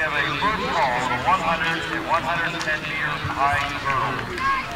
We have a first call, of 100 and 110 meter high hurdle.